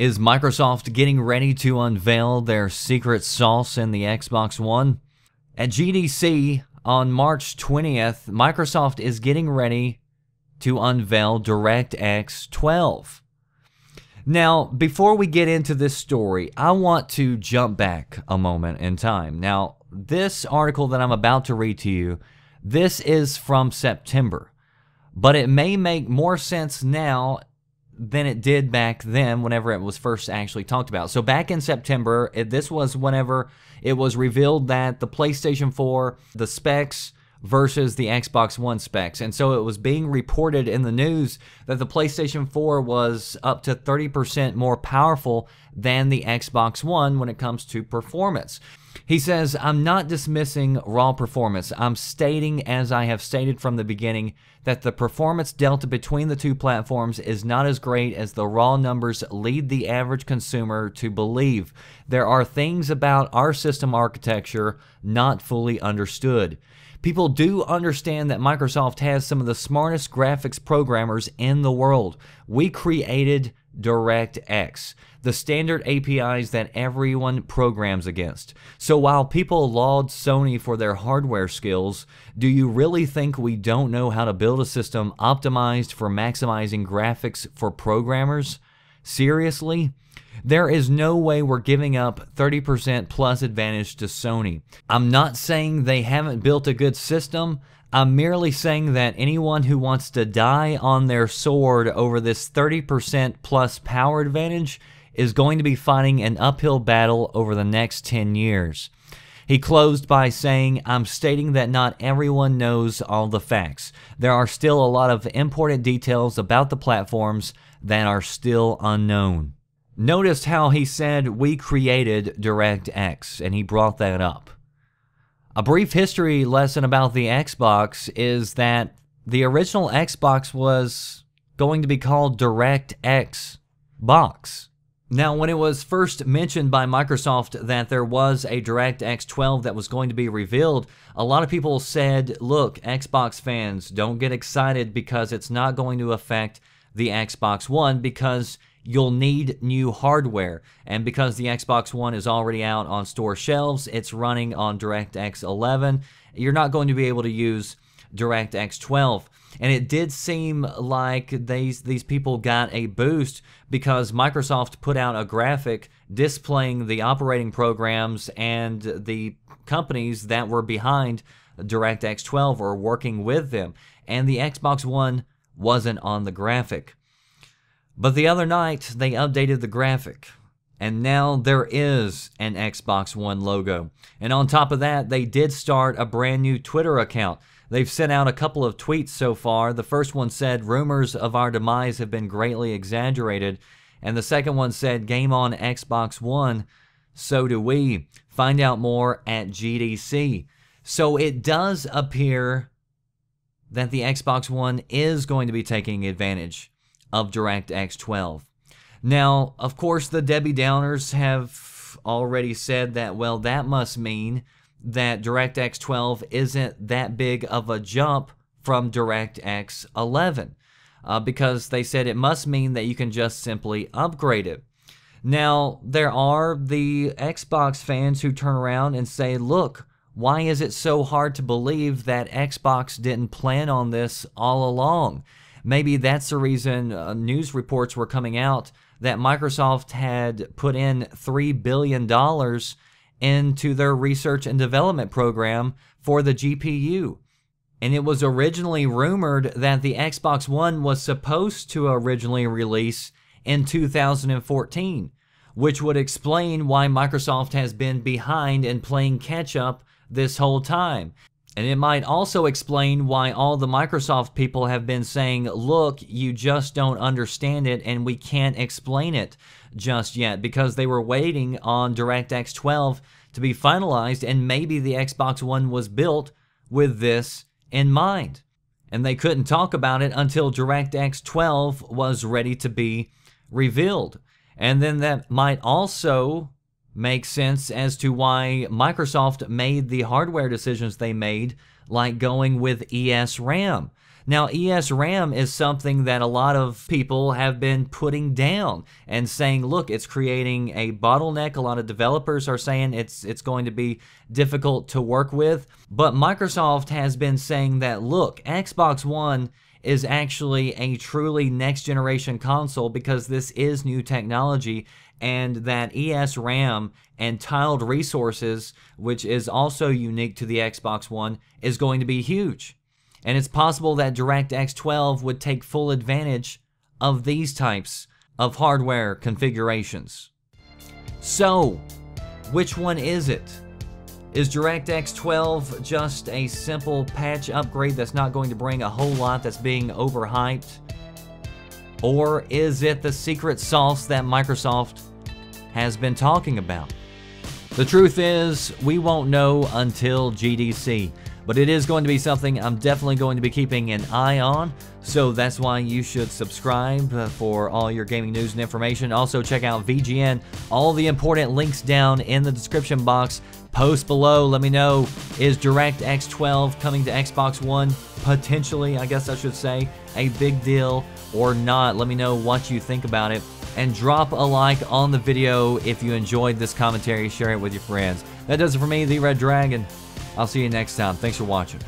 Is Microsoft getting ready to unveil their secret sauce in the Xbox One? At GDC on March 20th, Microsoft is getting ready to unveil DirectX 12. Now, before we get into this story, I want to jump back a moment in time. Now, this article that I'm about to read to you, this is from September, but it may make more sense now than it did back then whenever it was first actually talked about. So back in September, it, this was whenever it was revealed that the PlayStation 4, the specs versus the Xbox One specs. And so it was being reported in the news that the PlayStation 4 was up to 30% more powerful than the Xbox One when it comes to performance. He says, I'm not dismissing raw performance. I'm stating, as I have stated from the beginning, that the performance delta between the two platforms is not as great as the raw numbers lead the average consumer to believe. There are things about our system architecture not fully understood. People do understand that Microsoft has some of the smartest graphics programmers in the world. We created DirectX, the standard APIs that everyone programs against. So while people laud Sony for their hardware skills, do you really think we don't know how to build a system optimized for maximizing graphics for programmers? Seriously? There is no way we're giving up 30% plus advantage to Sony. I'm not saying they haven't built a good system. I'm merely saying that anyone who wants to die on their sword over this 30% plus power advantage is going to be fighting an uphill battle over the next 10 years. He closed by saying, I'm stating that not everyone knows all the facts. There are still a lot of important details about the platforms that are still unknown. Notice how he said we created DirectX, and he brought that up. A brief history lesson about the Xbox is that the original Xbox was going to be called DirectX Box. Now, when it was first mentioned by Microsoft that there was a DirectX 12 that was going to be revealed, a lot of people said, look, Xbox fans, don't get excited because it's not going to affect the Xbox One because you'll need new hardware. And because the Xbox One is already out on store shelves, it's running on DirectX 11. You're not going to be able to use DirectX 12. And it did seem like these these people got a boost because Microsoft put out a graphic displaying the operating programs and the companies that were behind DirectX 12 or working with them. And the Xbox One wasn't on the graphic. But the other night, they updated the graphic. And now there is an Xbox One logo. And on top of that, they did start a brand new Twitter account. They've sent out a couple of tweets so far. The first one said, Rumors of our demise have been greatly exaggerated. And the second one said, Game on Xbox One. So do we. Find out more at GDC. So it does appear that the Xbox One is going to be taking advantage of DirectX 12. Now, of course, the Debbie Downers have already said that, well, that must mean that DirectX 12 isn't that big of a jump from DirectX 11 uh, because they said it must mean that you can just simply upgrade it. Now, there are the Xbox fans who turn around and say, look, why is it so hard to believe that Xbox didn't plan on this all along? Maybe that's the reason uh, news reports were coming out that Microsoft had put in $3 billion into their research and development program for the GPU. And it was originally rumored that the Xbox One was supposed to originally release in 2014, which would explain why Microsoft has been behind and playing catch up this whole time. And it might also explain why all the Microsoft people have been saying, look, you just don't understand it and we can't explain it just yet because they were waiting on DirectX 12 to be finalized and maybe the Xbox One was built with this in mind. And they couldn't talk about it until DirectX 12 was ready to be revealed. And then that might also makes sense as to why Microsoft made the hardware decisions they made, like going with ESRAM. Now, ESRAM is something that a lot of people have been putting down and saying, look, it's creating a bottleneck. A lot of developers are saying it's it's going to be difficult to work with. But Microsoft has been saying that, look, Xbox One is actually a truly next generation console because this is new technology and that ESRAM and tiled resources, which is also unique to the Xbox One, is going to be huge. And it's possible that DirectX 12 would take full advantage of these types of hardware configurations. So, which one is it? Is DirectX 12 just a simple patch upgrade that's not going to bring a whole lot that's being overhyped? Or is it the secret sauce that Microsoft has been talking about? The truth is, we won't know until GDC but it is going to be something I'm definitely going to be keeping an eye on. So that's why you should subscribe uh, for all your gaming news and information. Also, check out VGN. All the important links down in the description box. Post below. Let me know is DirectX 12 coming to Xbox One? Potentially, I guess I should say, a big deal or not. Let me know what you think about it. And drop a like on the video if you enjoyed this commentary. Share it with your friends. That does it for me, The Red Dragon. I'll see you next time. Thanks for watching.